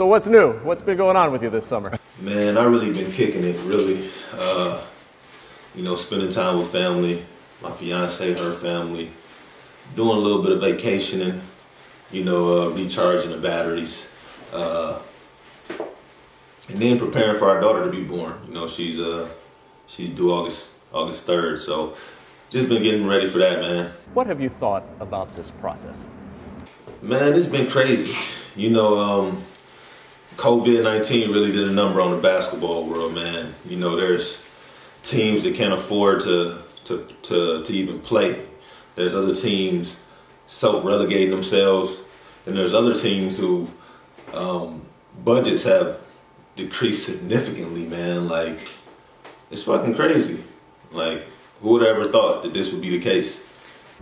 So what's new? What's been going on with you this summer? Man, I really been kicking it, really. Uh, you know, spending time with family, my fiance, her family, doing a little bit of vacationing, you know, uh, recharging the batteries, uh, and then preparing for our daughter to be born. You know, she's uh, she's due August August third, so just been getting ready for that, man. What have you thought about this process? Man, it's been crazy. You know, um, COVID 19 really did a number on the basketball world, man. You know, there's teams that can't afford to, to, to, to even play. There's other teams self relegating themselves, and there's other teams who um, budgets have decreased significantly, man. Like, it's fucking crazy. Like, who would have ever thought that this would be the case?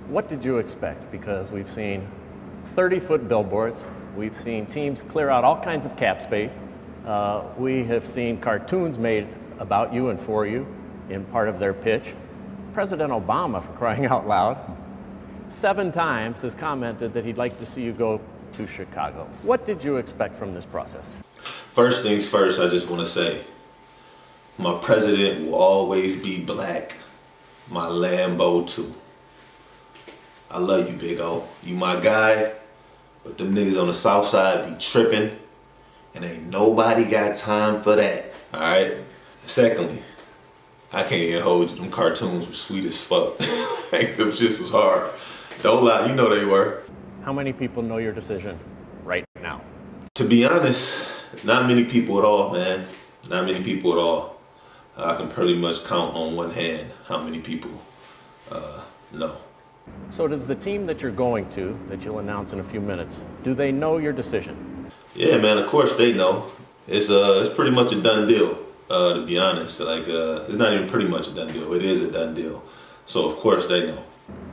What did you expect? Because we've seen 30 foot billboards, We've seen teams clear out all kinds of cap space. Uh, we have seen cartoons made about you and for you in part of their pitch. President Obama, for crying out loud, seven times has commented that he'd like to see you go to Chicago. What did you expect from this process? First things first, I just want to say my president will always be black. My Lambo, too. I love you, Big O. You my guy. But them niggas on the south side be tripping, and ain't nobody got time for that. All right. Secondly, I can't even hold you. Them cartoons were sweet as fuck. like them shits was hard. Don't lie, you know they were. How many people know your decision right now? To be honest, not many people at all, man. Not many people at all. I can pretty much count on one hand how many people uh, know. So does the team that you're going to, that you'll announce in a few minutes, do they know your decision? Yeah, man. Of course they know. It's uh, it's pretty much a done deal. Uh, to be honest, like uh, it's not even pretty much a done deal. It is a done deal. So of course they know.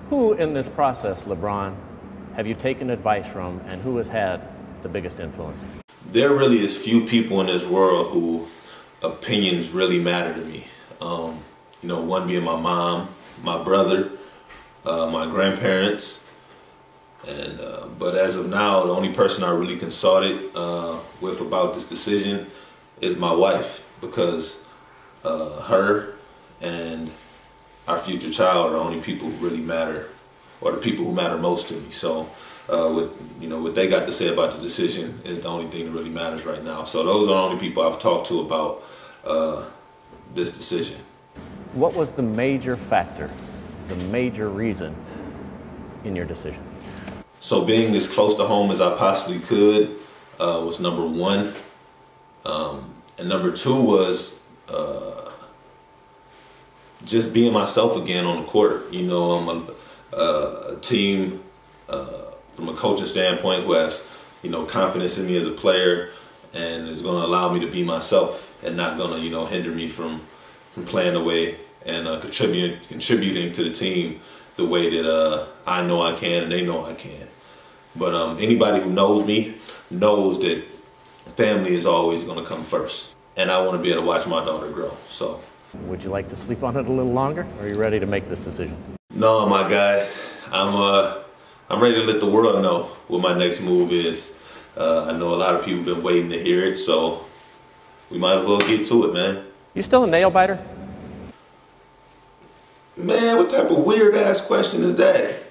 Who in this process, LeBron, have you taken advice from, and who has had the biggest influence? There really is few people in this world who opinions really matter to me. Um, you know, one being my mom, my brother, uh, my grandparents, and uh, but as of now, the only person I really consulted uh, with about this decision is my wife because uh, her and our future child are the only people who really matter, or the people who matter most to me. So, uh, what you know, what they got to say about the decision is the only thing that really matters right now. So, those are the only people I've talked to about uh, this decision. What was the major factor the major reason in your decision? So being as close to home as I possibly could uh, was number one. Um, and number two was uh, just being myself again on the court. You know, I'm a, a team uh, from a coaching standpoint who has, you know, confidence in me as a player and is going to allow me to be myself and not going to, you know, hinder me from, from playing the way and uh, contributing contributing to the team the way that uh, I know I can and they know I can. But um, anybody who knows me knows that family is always going to come first, and I want to be able to watch my daughter grow. So, would you like to sleep on it a little longer, or are you ready to make this decision? No, my guy, I'm uh, I'm ready to let the world know what my next move is. Uh, I know a lot of people been waiting to hear it, so we might as well get to it, man. You still a nail biter? Man, what type of weird ass question is that?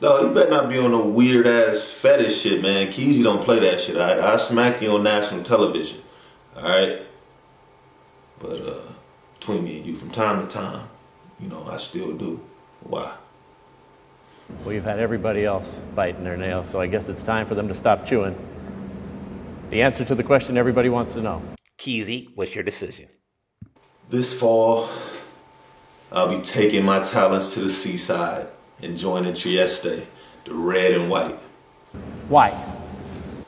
No, you better not be on no weird ass fetish shit, man. Keasy don't play that shit. Alright, I smack you on national television. Alright? But uh between me and you from time to time, you know, I still do. Why? Well, you've had everybody else biting their nails, so I guess it's time for them to stop chewing. The answer to the question everybody wants to know. Keasy, what's your decision? This fall, I'll be taking my talents to the seaside and joining Trieste, the red and white. Why?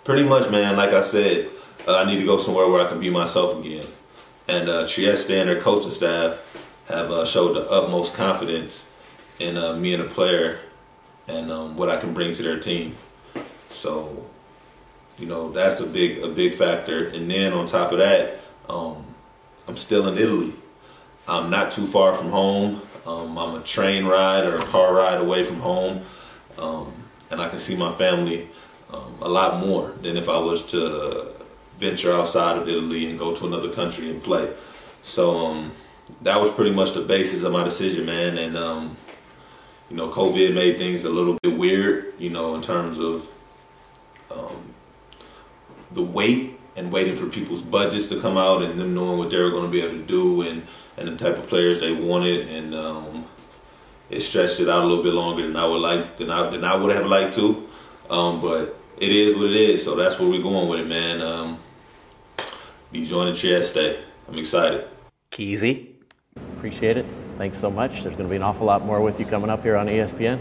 Pretty much, man. Like I said, uh, I need to go somewhere where I can be myself again. And uh, Trieste and their coaching staff have uh, showed the utmost confidence in uh, me and the player and um, what I can bring to their team. So, you know, that's a big a big factor. And then on top of that, um, I'm still in Italy. I'm not too far from home. Um, I'm a train ride or a car ride away from home. Um, and I can see my family um, a lot more than if I was to venture outside of Italy and go to another country and play. So um, that was pretty much the basis of my decision, man. And um, you know, COVID made things a little bit weird, you know, in terms of um, the wait and waiting for people's budgets to come out and them knowing what they were going to be able to do and, and the type of players they wanted. And um, it stretched it out a little bit longer than I would like than I than I would have liked to. Um, but it is what it is. So that's where we're going with it, man. Um, be joining Trieste. I'm excited. Keasy. Appreciate it. Thanks so much. There's going to be an awful lot more with you coming up here on ESPN.